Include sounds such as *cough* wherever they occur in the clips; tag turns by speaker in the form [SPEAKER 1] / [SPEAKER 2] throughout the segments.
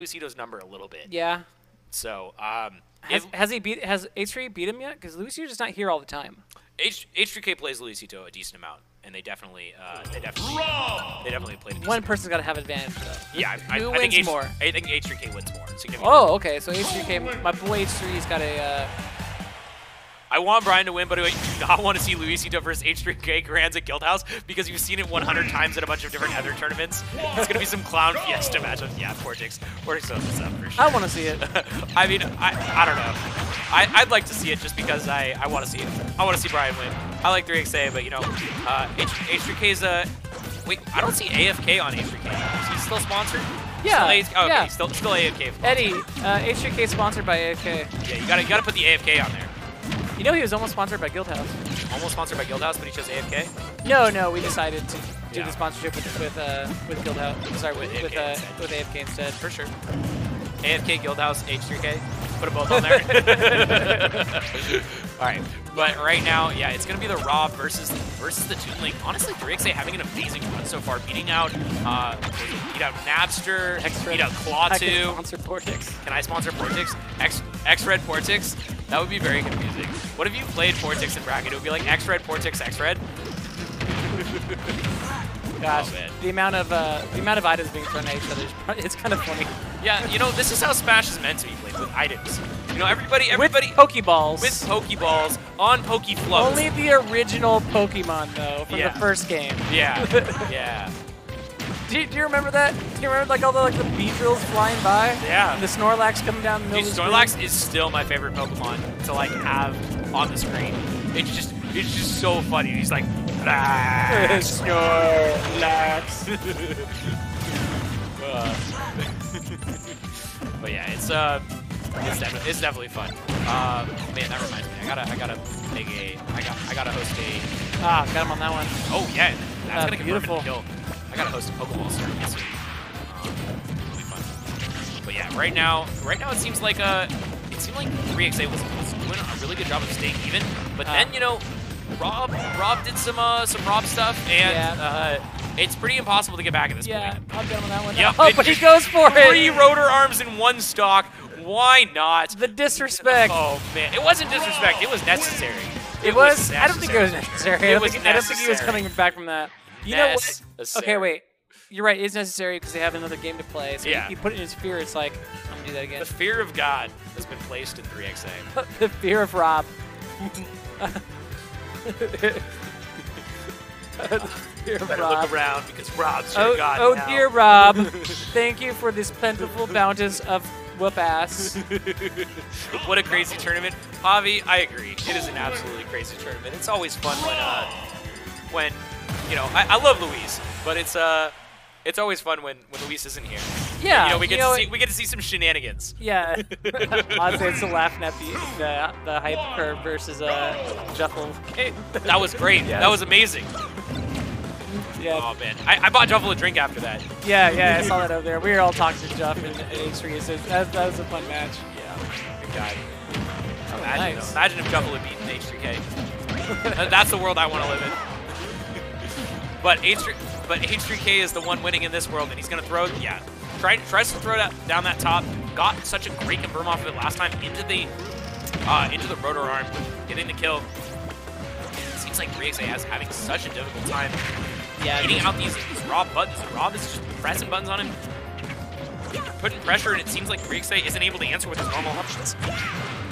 [SPEAKER 1] Luisito's number a little bit.
[SPEAKER 2] Yeah.
[SPEAKER 1] So, um,
[SPEAKER 2] Has,
[SPEAKER 1] if
[SPEAKER 2] has he beat has H3 beat him yet? Because Lucy's just not here all the time.
[SPEAKER 1] H H3K plays Luisito a decent amount, and they definitely, uh, they definitely, they definitely played. A decent
[SPEAKER 2] One person's got to have advantage though.
[SPEAKER 1] Yeah, I,
[SPEAKER 2] Who
[SPEAKER 1] I think
[SPEAKER 2] wins
[SPEAKER 1] H,
[SPEAKER 2] more?
[SPEAKER 1] I think H3K wins more. significantly.
[SPEAKER 2] Oh, okay. So H3K, my boy H3's got a. Uh,
[SPEAKER 1] I want Brian to win, but I do not want to see Luisito versus H3K Grands at Guildhouse because you've seen it 100 times at a bunch of different other tournaments. It's gonna be some clown fiesta matchup. Yeah, Vortex. Vortex owns this up for sure.
[SPEAKER 2] I want to see it. *laughs*
[SPEAKER 1] I mean, I, I don't know. I, I'd like to see it just because I, I want to see it. I want to see Brian win. I like 3XA, but you know, uh, H, H3K's a. Wait, I don't see AFK on H3K. Is he still sponsored?
[SPEAKER 2] Yeah,
[SPEAKER 1] Still, AFK? oh,
[SPEAKER 2] yeah.
[SPEAKER 1] he's still, still AFK.
[SPEAKER 2] Eddie, uh, H3K sponsored by AFK.
[SPEAKER 1] Yeah, you gotta, you gotta put the AFK on there.
[SPEAKER 2] You know he was almost sponsored by Guildhouse.
[SPEAKER 1] Almost sponsored by Guildhouse, but he chose AFK.
[SPEAKER 2] No, no, we decided to do
[SPEAKER 1] Yeah.
[SPEAKER 2] the sponsorship with with uh, with Guildhouse. Sorry, with
[SPEAKER 1] With
[SPEAKER 2] with,
[SPEAKER 1] AFK
[SPEAKER 2] uh,
[SPEAKER 1] instead.
[SPEAKER 2] with AFK instead.
[SPEAKER 1] For sure. AFK, Guildhouse, H3K. Put them both on there. *laughs* *laughs* All right, but right now, yeah, it's gonna be the Raw versus versus the Toon Link. Honestly, 3XA having an amazing run so far, beating out uh, beat out Napster, beat out
[SPEAKER 2] I can
[SPEAKER 1] Claw2.
[SPEAKER 2] sponsor Vortex.
[SPEAKER 1] Can I sponsor Portix? X X Red Portix? That would be very confusing. What if you played Portix in bracket? It would be like X Red Portix X Red. *laughs*
[SPEAKER 2] Gosh,
[SPEAKER 1] Oh,
[SPEAKER 2] the amount of uh, the amount of items being thrown at each other, is *laughs* kind of funny.
[SPEAKER 1] Yeah, you know this is how Smash is meant to be played with items. You know everybody, everybody
[SPEAKER 2] with Pokeballs.
[SPEAKER 1] with Pokeballs on Poke Floats.
[SPEAKER 2] Only the original Pokemon though from
[SPEAKER 1] Yeah.
[SPEAKER 2] the first game.
[SPEAKER 1] Yeah, *laughs* yeah,
[SPEAKER 2] Do you, do you remember that? Do you remember like all the like the Beedrills flying by?
[SPEAKER 1] Yeah.
[SPEAKER 2] And the Snorlax coming down the
[SPEAKER 1] Dude,
[SPEAKER 2] middle of the
[SPEAKER 1] Snorlax is still my favorite Pokemon to like have on the screen. It's just, it's just so funny. He's like, "Ah."
[SPEAKER 2] screen. *laughs* Snorlax. *laughs* *laughs*
[SPEAKER 1] but yeah, it's uh, it's definitely, it's definitely fun. Uh, man, that reminds me, I gotta, I gotta make a, I got, I gotta host a.
[SPEAKER 2] ah, got him on that one.
[SPEAKER 1] Oh yeah, that's
[SPEAKER 2] Uh,
[SPEAKER 1] gonna confirm
[SPEAKER 2] beautiful.
[SPEAKER 1] a kill. I gotta host a Pokeball tournament soon. Um, it'll be fun. But yeah, right now, right now it seems like uh, it seemed like 3XA was, was doing a really good job of staying even. But
[SPEAKER 2] Uh.
[SPEAKER 1] then you know, Rob, Rob did some uh, some Rob stuff, and
[SPEAKER 2] Yeah.
[SPEAKER 1] uh, it's pretty impossible to get back at this
[SPEAKER 2] Yeah,
[SPEAKER 1] point.
[SPEAKER 2] Get him on that one.
[SPEAKER 1] Yep, *laughs*
[SPEAKER 2] oh, but he goes for
[SPEAKER 1] Three
[SPEAKER 2] it.
[SPEAKER 1] rotor arms in one stock. Why not?
[SPEAKER 2] The disrespect.
[SPEAKER 1] Oh man, it wasn't disrespect. It was necessary.
[SPEAKER 2] It was. I don't think it was
[SPEAKER 1] necessary.
[SPEAKER 2] necessary. I don't
[SPEAKER 1] was
[SPEAKER 2] think, I don't think he was
[SPEAKER 1] necessary.
[SPEAKER 2] coming back from that. You know what? Okay, wait. You're right. It's necessary because they have another game to play. So
[SPEAKER 1] Yeah.
[SPEAKER 2] he, he put it in his fear. It's like I'm gonna do that again.
[SPEAKER 1] The fear of God has been placed in 3XA. *laughs*
[SPEAKER 2] the fear of Rob. *laughs* the fear of
[SPEAKER 1] Better
[SPEAKER 2] Rob.
[SPEAKER 1] look around because Rob's your
[SPEAKER 2] Oh,
[SPEAKER 1] God
[SPEAKER 2] oh
[SPEAKER 1] now.
[SPEAKER 2] dear Rob, *laughs* thank you for this plentiful bounties of whoop ass.
[SPEAKER 1] what a crazy tournament. Javi, I agree. It is an absolutely crazy tournament. It's always fun when, uh, when, you know, I, I love Luis, but it's, uh, it's always fun when, when Luis isn't here.
[SPEAKER 2] Yeah,
[SPEAKER 1] You know, we get
[SPEAKER 2] know,
[SPEAKER 1] to see we get to see some shenanigans.
[SPEAKER 2] Yeah, *laughs* honestly, it's laughing at the the, the hype curve versus uh Juffle.
[SPEAKER 1] That was great. *laughs*
[SPEAKER 2] Yes.
[SPEAKER 1] That was amazing.
[SPEAKER 2] Yeah,
[SPEAKER 1] Oh man, I, I bought Juffle a drink after that.
[SPEAKER 2] yeah, yeah. I saw that over there. We were all talking to Juff and, and H3. So that, that was a fun match.
[SPEAKER 1] Yeah, good guy.
[SPEAKER 2] Oh,
[SPEAKER 1] Imagine,
[SPEAKER 2] nice.
[SPEAKER 1] though. Imagine if Juffle had beaten H3K. *laughs* That's the world I want to live in. But H3, but H3K is the one winning in this world, and he's gonna throw. Yeah, try, tries to throw that down that top. Got such a great confirm off of it last time into the uh, into the rotor arm, getting the kill. It seems like 3XA is having such a difficult time
[SPEAKER 2] Yeah,
[SPEAKER 1] getting out these, these Rob buttons. Rob is just pressing buttons on him, putting pressure, and it seems like 3XA isn't able to answer with his normal options.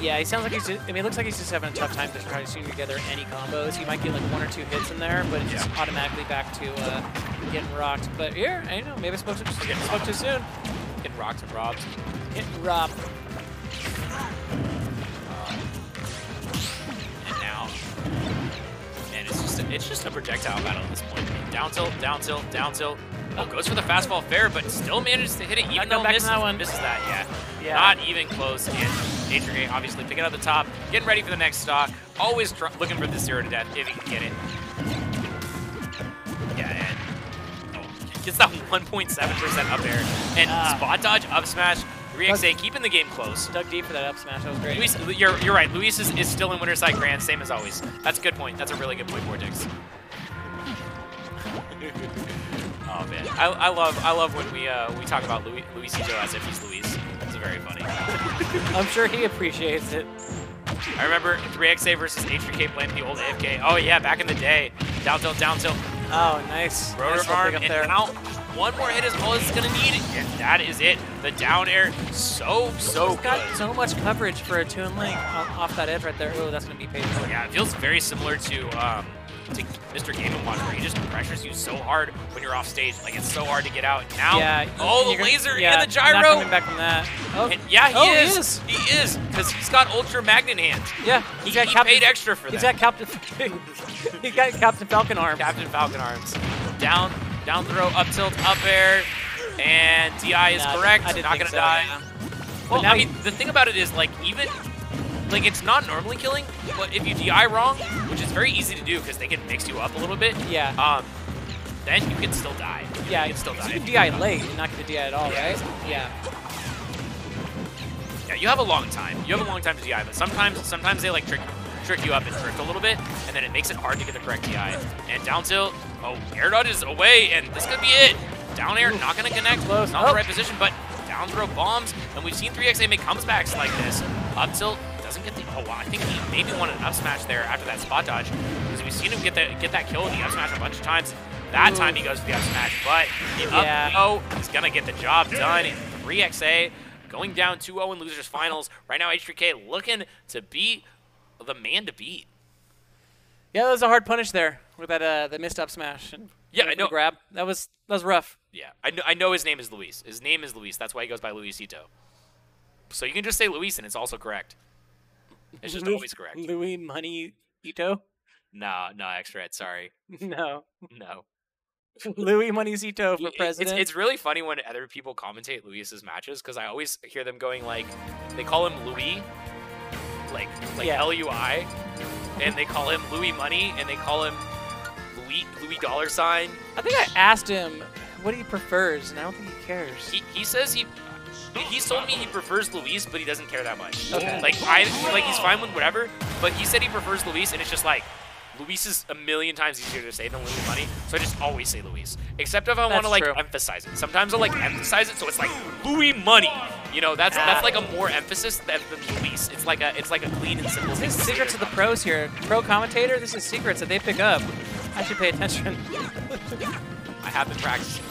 [SPEAKER 2] Yeah. He sounds like he's. Just, I mean, it looks like he's just having a tough time just trying to string together any combos. He might get like one or two hits in there, but it's just
[SPEAKER 1] Yeah.
[SPEAKER 2] automatically back to uh, getting rocked. But here, I don't know. Maybe I spoke too,
[SPEAKER 1] Getting
[SPEAKER 2] spoke too soon.
[SPEAKER 1] Getting rocks and robs.
[SPEAKER 2] Getting robbed.
[SPEAKER 1] And now, and it's just a, it's just a projectile battle at this point. Down tilt, down tilt, down tilt. Oh, goes for the fastfall fair, but still manages to hit it, even
[SPEAKER 2] Back
[SPEAKER 1] though
[SPEAKER 2] back
[SPEAKER 1] misses,
[SPEAKER 2] that one.
[SPEAKER 1] misses that. Yeah.
[SPEAKER 2] Yeah.
[SPEAKER 1] not even close. And H3K obviously picking up the top, getting ready for the next stock. Always looking for the zero to death if he can get it. Yeah, and oh, gets that *laughs* 1.7% up air. And
[SPEAKER 2] Ah.
[SPEAKER 1] spot dodge, up smash, 3XA keeping the game close.
[SPEAKER 2] Dug deep for that up smash. That was great.
[SPEAKER 1] Luis, you're, you're right. Luis is, is still in Winterside Grand, same as always. That's a good point. That's a really good point, Vortex. *laughs* oh man, I, I love I love when we uh, we talk about Louis Luisito as if he's Luis. Very funny. *laughs*
[SPEAKER 2] I'm sure he appreciates it.
[SPEAKER 1] I remember 3XA versus H3K playing the old AFK. Oh yeah, back in the day. Down tilt, down tilt.
[SPEAKER 2] Oh, nice.
[SPEAKER 1] Rotor
[SPEAKER 2] nice
[SPEAKER 1] arm,
[SPEAKER 2] up
[SPEAKER 1] and
[SPEAKER 2] there.
[SPEAKER 1] now one more hit is all it's gonna need. And that is it. The down air, so, so
[SPEAKER 2] He's got
[SPEAKER 1] good.
[SPEAKER 2] so much coverage for a Toon Link off, off that edge right there. Oh, that's gonna be painful.
[SPEAKER 1] Yeah, it feels very similar to um, to Mr. Game & Watch, where he just pressures you so hard when you're off stage. Like, it's so hard to get out. Now,
[SPEAKER 2] Yeah.
[SPEAKER 1] oh, the
[SPEAKER 2] you're gonna-
[SPEAKER 1] laser
[SPEAKER 2] yeah,
[SPEAKER 1] and the
[SPEAKER 2] Not
[SPEAKER 1] gyro.
[SPEAKER 2] coming back from that. Oh,
[SPEAKER 1] And yeah, he
[SPEAKER 2] oh,
[SPEAKER 1] is. He is, because he's got Ultra Magnet hands.
[SPEAKER 2] Yeah,
[SPEAKER 1] He,
[SPEAKER 2] he's got
[SPEAKER 1] he
[SPEAKER 2] Captain.
[SPEAKER 1] paid extra for
[SPEAKER 2] He's
[SPEAKER 1] that.
[SPEAKER 2] got Captain. *laughs* he got Captain Falcon arms.
[SPEAKER 1] Captain Falcon arms. Down, down throw, up tilt, up air, and DI is
[SPEAKER 2] Nah,
[SPEAKER 1] correct.
[SPEAKER 2] I didn't
[SPEAKER 1] not gonna
[SPEAKER 2] so,
[SPEAKER 1] die.
[SPEAKER 2] yeah.
[SPEAKER 1] Well,
[SPEAKER 2] now
[SPEAKER 1] I mean, the thing about it is, like, even, like, it's not normally killing, but if you DI wrong, which is very easy to do because they can mix you up a little bit,
[SPEAKER 2] Yeah.
[SPEAKER 1] um, then you can still die.
[SPEAKER 2] Yeah,
[SPEAKER 1] you can still die.
[SPEAKER 2] You can DI late and not get the DI at all,
[SPEAKER 1] Yeah.
[SPEAKER 2] right? Yeah.
[SPEAKER 1] Yeah, you have a long time. You have a long time to DI, but sometimes, sometimes they like trick, trick you up and drift a little bit, and then it makes it hard to get the correct DI. And down tilt, oh, air dodge is away, and this could be it. Down air, not gonna connect,
[SPEAKER 2] Close.
[SPEAKER 1] not
[SPEAKER 2] Oh.
[SPEAKER 1] the right position, but down throw bombs, and we've seen 3XA make comebacks like this. Up tilt doesn't get the. Oh wow, I think he maybe won an up smash there after that spot dodge, because we've seen him get that get that kill with the up smash a bunch of times. That
[SPEAKER 2] Ooh.
[SPEAKER 1] time he goes for the up smash, but the up
[SPEAKER 2] Yeah.
[SPEAKER 1] throw is gonna get the job done. And 3XA going down 2-0 in losers finals. Right now, H3K looking to be the man to beat.
[SPEAKER 2] Yeah, that was a hard punish there with that uh, the missed up smash. And
[SPEAKER 1] Yeah,
[SPEAKER 2] going
[SPEAKER 1] I know.
[SPEAKER 2] Grab. That was that was rough.
[SPEAKER 1] Yeah, I know, I know his name is Luis. His name is Luis. That's why he goes by Luisito. So you can just say Luis, and it's also correct. It's just
[SPEAKER 2] Lu-
[SPEAKER 1] always correct.
[SPEAKER 2] Louis Money Ito?
[SPEAKER 1] No, no, extra ed. Sorry, *laughs*
[SPEAKER 2] No.
[SPEAKER 1] no.
[SPEAKER 2] Louis Money Zito for president.
[SPEAKER 1] It's, it's really funny when other people commentate Luis's matches because I always hear them going like, they call him Louis, like like
[SPEAKER 2] Yeah.
[SPEAKER 1] L U I, and mm-hmm. they call him Louis Money, and they call him Louis Louis Dollar Sign.
[SPEAKER 2] I think I asked him what he prefers, and I don't think he cares.
[SPEAKER 1] He, he says he. He's told me he prefers Luis, but he doesn't care that much.
[SPEAKER 2] Okay.
[SPEAKER 1] Like I like he's fine with whatever, but he said he prefers Luis, and it's just like Luis is a million times easier to say than Louis Money, so I just always say Luis. Except if I want to like
[SPEAKER 2] true.
[SPEAKER 1] emphasize it. Sometimes I'll like emphasize it, so it's like Louis Money. You know, that's
[SPEAKER 2] Ah.
[SPEAKER 1] that's like a more emphasis than, than Luis. It's like a it's like a clean and simple.
[SPEAKER 2] This is
[SPEAKER 1] say
[SPEAKER 2] secrets
[SPEAKER 1] to
[SPEAKER 2] of the pros here. Pro commentator, this is secrets that they pick up. I should pay attention. *laughs*
[SPEAKER 1] I have been practicing.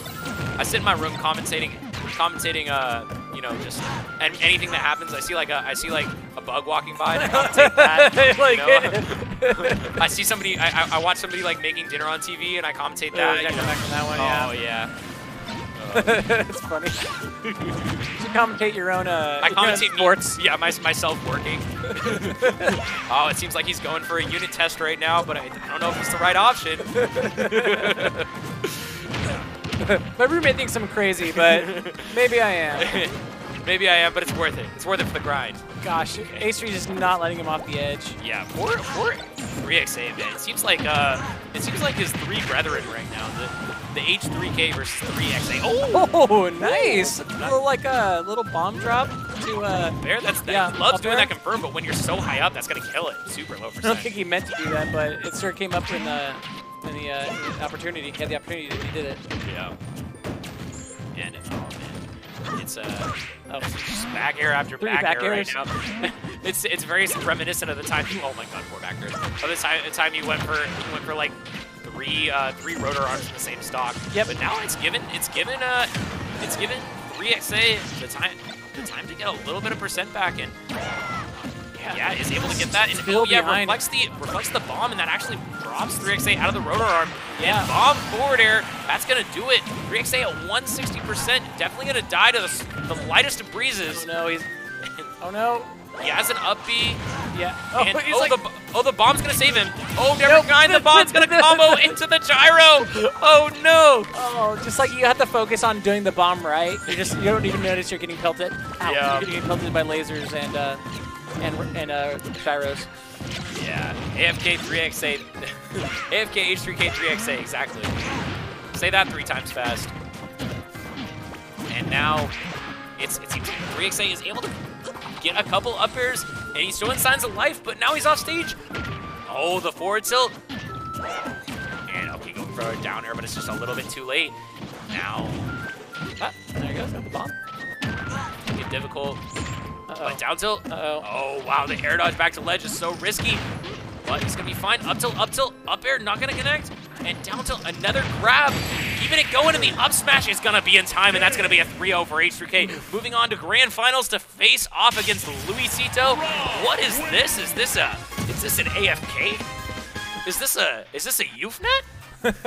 [SPEAKER 1] I sit in my room commentating, commentating. Uh, you know, just and anything that happens. I see like a I see like a bug walking by. And I commentate that. *laughs*
[SPEAKER 2] Like-
[SPEAKER 1] you know? I see somebody. I, I, I watch somebody like making dinner on TV, and I commentate that.
[SPEAKER 2] you gotta come back from that one,
[SPEAKER 1] Oh
[SPEAKER 2] yeah.
[SPEAKER 1] yeah. *laughs*
[SPEAKER 2] it's funny. you should commentate your own uh,
[SPEAKER 1] I
[SPEAKER 2] your own
[SPEAKER 1] commentate me- yeah, my, myself working. *laughs* oh, it seems like he's going for a unit test right now, but I, I don't know if it's the right option. *laughs*
[SPEAKER 2] My roommate thinks I'm crazy, but *laughs* maybe I am. *laughs*
[SPEAKER 1] Maybe I am, but it's worth it. It's worth it for the grind.
[SPEAKER 2] Gosh, H3 is just not letting him off the edge.
[SPEAKER 1] Yeah, poor poor 3XA man. It seems like uh, it seems like his three brethren right now. The the H3K versus 3XA. Oh,
[SPEAKER 2] Oh, nice! Little like a little bomb drop to. Uh,
[SPEAKER 1] there. That's that.
[SPEAKER 2] Yeah,
[SPEAKER 1] loves doing
[SPEAKER 2] there.
[SPEAKER 1] that confirm, but when you're so high up, that's gonna kill it. Super low
[SPEAKER 2] I don't think he meant to do that, but it sure came up in the the, uh, opportunity. He had the opportunity, he did it.
[SPEAKER 1] Yeah. And oh man, it's uh.
[SPEAKER 2] Oh,
[SPEAKER 1] Just back air after
[SPEAKER 2] Three
[SPEAKER 1] back,
[SPEAKER 2] back
[SPEAKER 1] air
[SPEAKER 2] airs.
[SPEAKER 1] right now. *laughs* it's it's very reminiscent of the time. You, oh my god, four back airs. Of the time, the time you went for you went for like three uh, three rotor arms in the same stock.
[SPEAKER 2] Yep.
[SPEAKER 1] But now it's given it's given uh it's given 3XA the time the time to get a little bit of percent back and yeah, is able to get that and
[SPEAKER 2] Still
[SPEAKER 1] oh yeah reflects the reflects the bomb and that actually drops 3XA out of the rotor arm.
[SPEAKER 2] Yeah.
[SPEAKER 1] And bomb forward air, that's gonna do it. 3XA at 160%, definitely gonna die to the, the lightest of breezes.
[SPEAKER 2] oh no, he's. Oh no.
[SPEAKER 1] He has an up B,
[SPEAKER 2] Yeah. Oh,
[SPEAKER 1] and
[SPEAKER 2] he's
[SPEAKER 1] oh,
[SPEAKER 2] like.
[SPEAKER 1] the, oh, the bomb's gonna save him. Oh, never
[SPEAKER 2] Nope.
[SPEAKER 1] mind, the bomb's gonna *laughs* combo into the gyro. Oh no.
[SPEAKER 2] Oh, just like you have to focus on doing the bomb right. You just you don't even notice you're getting pelted. Ow,
[SPEAKER 1] Yeah.
[SPEAKER 2] You're getting pelted by lasers and uh, and and uh, gyros.
[SPEAKER 1] Yeah, AFK 3XA, AFK H3K 3XA, exactly. Say that three times fast. And now, it's it seems like 3XA is able to get a couple up airs, and he's showing signs of life, but now he's off stage. Oh, the forward tilt. And okay, going for a down air, but it's just a little bit too late. now.
[SPEAKER 2] Ah, there he goes, got the bomb.
[SPEAKER 1] Get difficult.
[SPEAKER 2] Uh-oh.
[SPEAKER 1] But down tilt.
[SPEAKER 2] Uh-oh.
[SPEAKER 1] Oh, wow. The air dodge back to ledge is so risky. But he's going to be fine. Up tilt, up tilt, up air, not going to connect. And down tilt, another grab. Keeping it going, and the up smash is going to be in time, and that's going to be a 3-0 for H3K. Moving on to grand finals to face off against Luisito. What is this? Is this a, is this an AFK? Is this a, is this a UFNet?